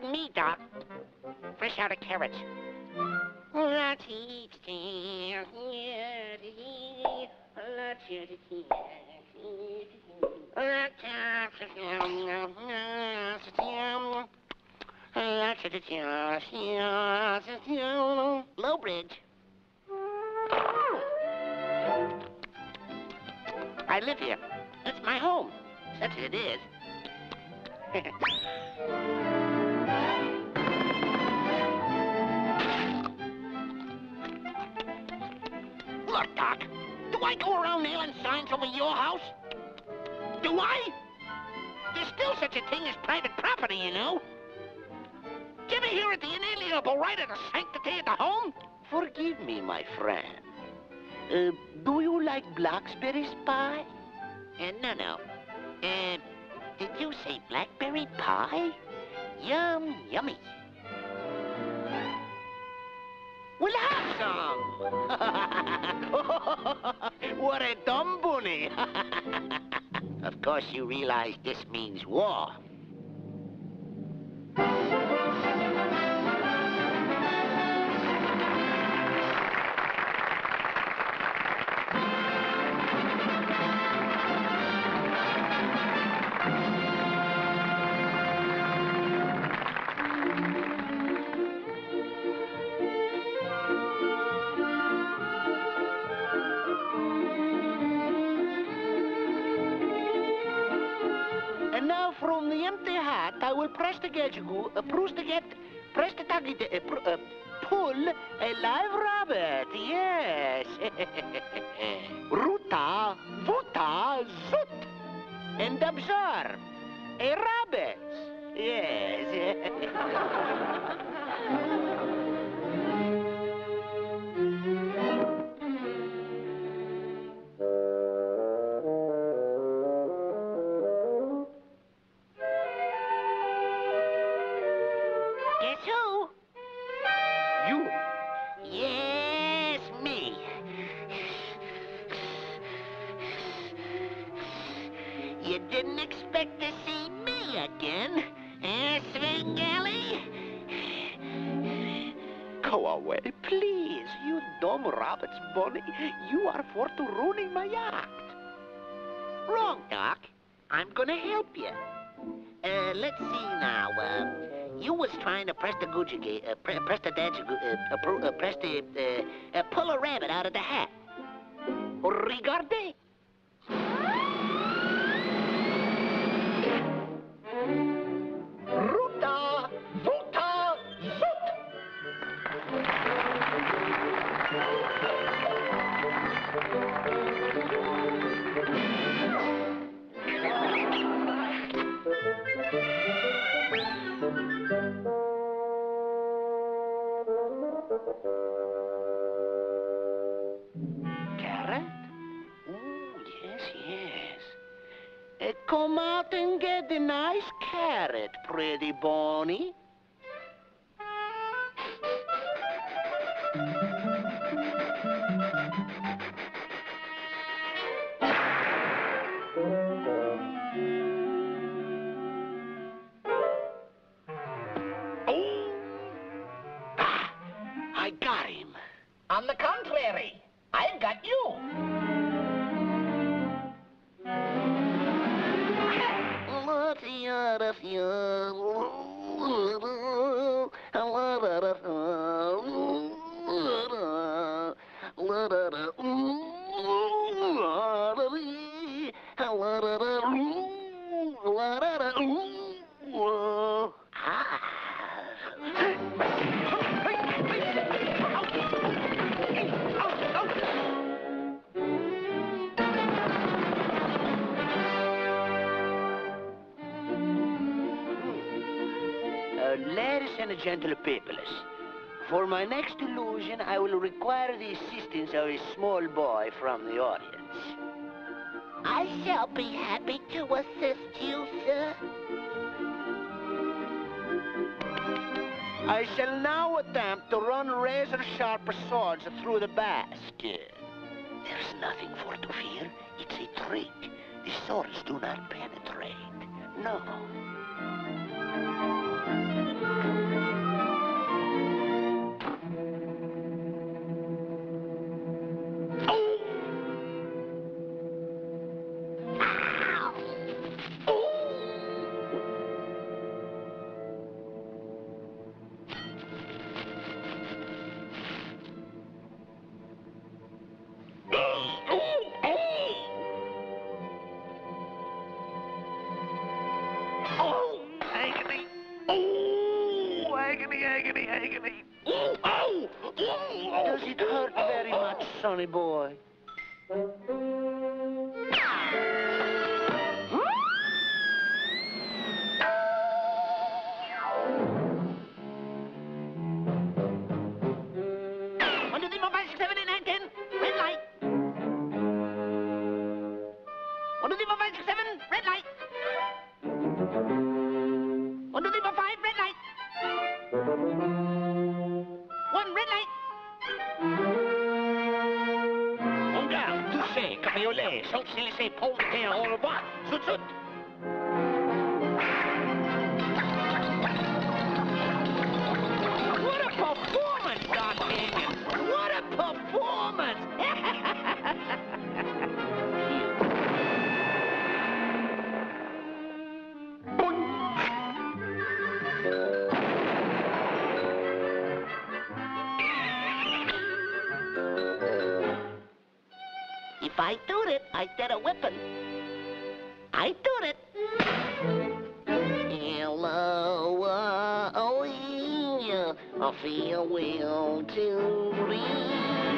Pardon me, Doc. Fresh out of carrots. Low bridge. I live here. It's my home. Such as it is. Look, Doc. Do I go around nailing signs over your house? Do I? There's still such a thing as private property, you know. Give me here at the inalienable right of the sanctity of the home? Forgive me, my friend. Uh, do you like blackberry pie? Uh, no, no. Uh, did you say blackberry pie? Yum, yummy. what a dumb bunny! of course, you realize this means war. From the empty hat, I will press the gadget, uh, press the get, press the target, uh, pr- uh, pull a live rabbit. Yes. Ruta, vuta, zut. And observe, a rabbit. Yes. didn't expect to see me again, eh, Svengali? Go away, please, you dumb rabbit's bunny. You are for to ruining my act. Wrong, Doc. I'm gonna help you. Uh, let's see now. Uh, you was trying to press the Gucci uh, pre- press the dadgy, uh, uh, uh, press the, uh, uh, pull a rabbit out of the hat. Regardez. Come out and get the nice carrot, pretty Bonnie. The other Uh, ladies and gentle peoples, for my next illusion, I will require the assistance of a small boy from the audience. I shall be happy to assist you, sir. I shall now attempt to run razor-sharp swords through the basket. There's nothing for to fear. It's a trick. The swords do not penetrate. No. Thank you. Agony, agony. Does it hurt very much, sonny boy? One red light. En garde, touché, cabriolet, Champs-Élysées, pomme de terre, au revoir. Sout, sout. What a performance, D'Artagnan! What a performance! if I do it, I get a weapon. I do it. Hello, uh, oh, yeah. I feel well to read.